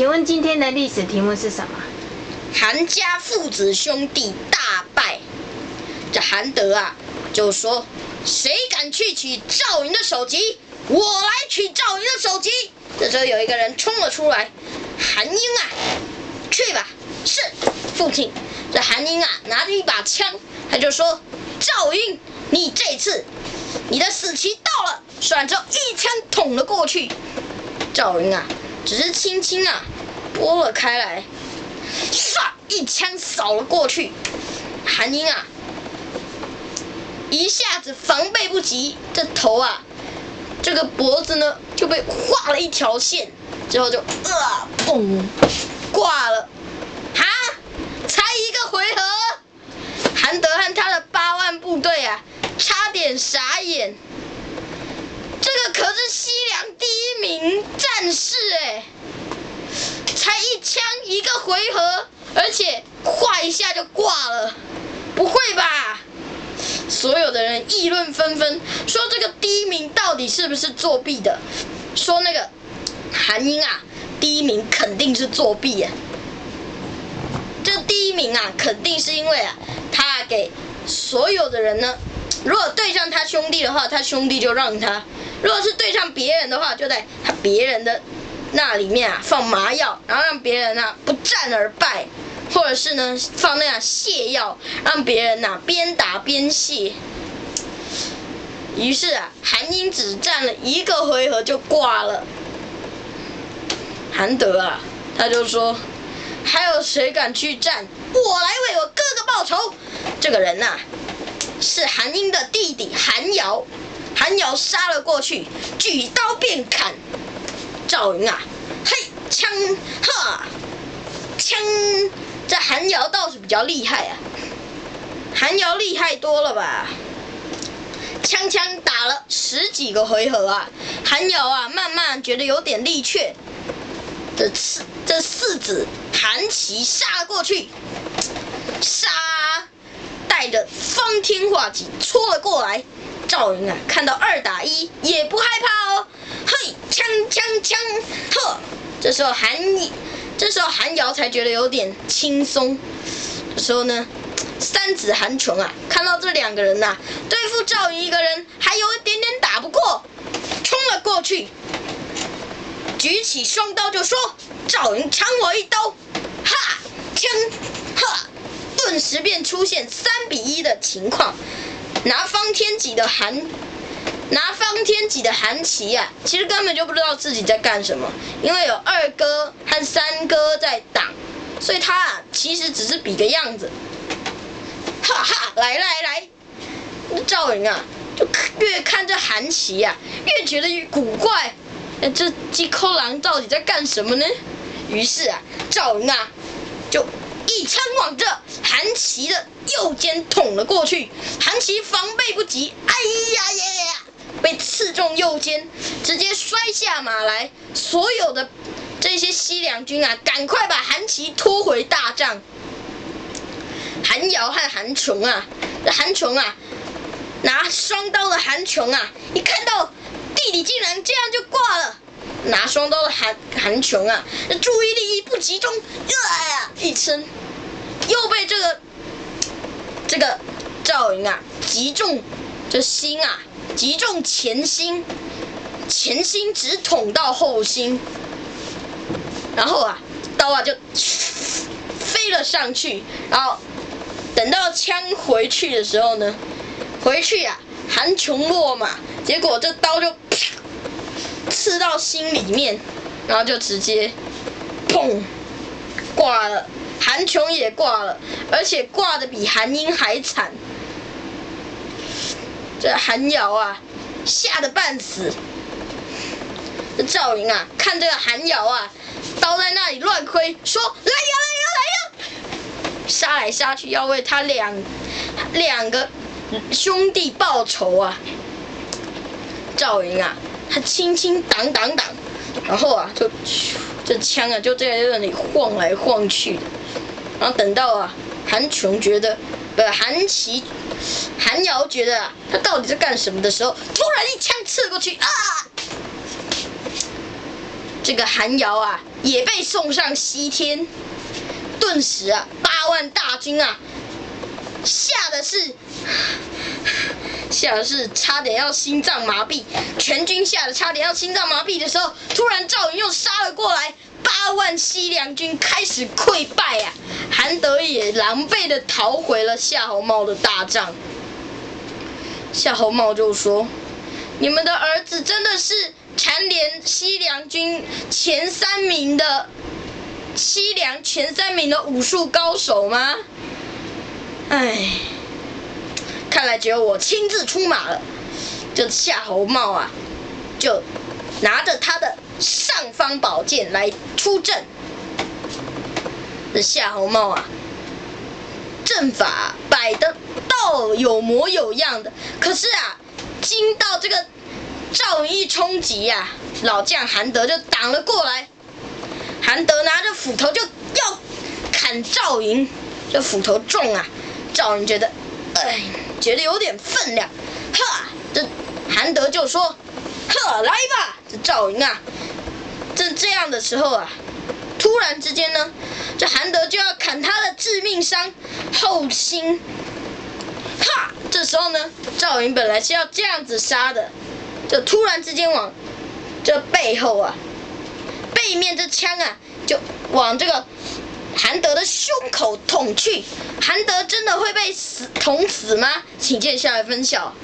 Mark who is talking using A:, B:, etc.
A: 请问今天的历史题目是什么？
B: 韩家父子兄弟大败。这韩德啊，就说：“谁敢去取赵云的首级？我来取赵云的首级。”这时候有一个人冲了出来，韩英啊，去吧。是，父亲。这韩英啊，拿着一把枪，他就说：“赵云，你这次你的死期到了。”说完之后，一枪捅了过去。赵云啊，只是轻轻啊拨了开来，唰，一枪扫了过去。韩英啊，一下子防备不及，这头啊，这个脖子呢就被划了一条线，之后就啊嘣挂了。哈，才一个回合，韩德和他的八万部队啊，差点傻眼。可是西凉第一名战士哎，才一枪一个回合，而且哗一下就挂了，不会吧？所有的人议论纷纷，说这个第一名到底是不是作弊的？说那个韩英啊，第一名肯定是作弊呀。这第一名啊，肯定是因为啊，他给所有的人呢，如果对上他兄弟的话，他兄弟就让他。如果是对上别人的话，就在他别人的那里面啊放麻药，然后让别人啊不战而败，或者是呢放那样泻药，让别人呐边打边泻。于是啊，韩英只战了一个回合就挂了。韩德啊，他就说：“还有谁敢去战？我来为我哥哥报仇。”这个人呐，是韩英的弟弟韩瑶。韩瑶杀了过去，举刀便砍赵云啊！嘿，枪哈，枪！这韩瑶倒是比较厉害啊，韩瑶厉害多了吧？枪枪打了十几个回合啊，韩瑶啊，慢慢觉得有点力却。这四这四子韩琦杀了过去，杀，带着方天画戟戳了过来。赵云啊，看到二打一也不害怕哦，嘿，枪枪枪，呵！这时候韩，这时候韩瑶才觉得有点轻松。这时候呢，三子韩琼啊，看到这两个人呐，对付赵云一个人还有一点点打不过，冲了过去，举起双刀就说：“赵云抢我一刀！”哈，枪，哈，顿时便出现三比一的情况。拿方天戟的韩，拿方天戟的韩琦啊，其实根本就不知道自己在干什么，因为有二哥和三哥在挡，所以他啊其实只是比个样子。哈哈，来来来，赵云啊，就越看这韩琦啊，越觉得越古怪，这鸡扣狼到底在干什么呢？于是啊，赵云啊，就。一枪往这韩琦的右肩捅了过去，韩琦防备不及，哎呀呀呀，被刺中右肩，直接摔下马来。所有的这些西凉军啊，赶快把韩琦拖回大帐。韩瑶和韩琼啊，韩琼啊，拿双刀的韩琼啊，一看到弟弟竟然这样就挂了，拿双刀的韩韩琼啊，注意力一不集中，呀一声。又被这个这个赵云啊击中这心啊，击中前心，前心直捅到后心，然后啊刀啊就飞了上去，然后等到枪回去的时候呢，回去呀韩琼落马，结果这刀就刺到心里面，然后就直接砰挂了。韩琼也挂了，而且挂的比韩英还惨。这韩瑶啊，吓得半死。这赵云啊，看这个韩瑶啊，刀在那里乱挥，说：“来呀来呀来呀！”杀来杀去，要为他两两个兄弟报仇啊。赵云啊，他轻轻挡挡挡，然后啊，就这枪啊，就在那里晃来晃去。然后等到啊，韩琼觉得，不，韩琦、韩瑶觉得啊，他到底在干什么的时候，突然一枪刺过去啊！这个韩瑶啊也被送上西天。顿时啊，八万大军啊，吓得是吓得是差点要心脏麻痹，全军吓得差点要心脏麻痹的时候，突然赵云又杀了过来，八万西凉军开始溃败啊，韩德也狼狈的逃回了夏侯茂的大帐。夏侯茂就说：“你们的儿子真的是蝉联西凉军前三名的。”西凉前三名的武术高手吗？唉，看来只有我亲自出马了。这夏侯茂啊，就拿着他的尚方宝剑来出阵。这夏侯茂啊，阵法摆的倒有模有样的，可是啊，惊到这个赵云一冲击呀，老将韩德就挡了过来。韩德拿着斧头就要砍赵云，这斧头重啊，赵云觉得，哎，觉得有点分量，哈，这韩德就说，呵，来吧，这赵云啊，正这样的时候啊，突然之间呢，这韩德就要砍他的致命伤后心，哈，这时候呢，赵云本来是要这样子杀的，就突然之间往这背后啊。背面这枪啊，就往这个韩德的胸口捅去。韩德真的会被死捅死吗？请见下来分晓。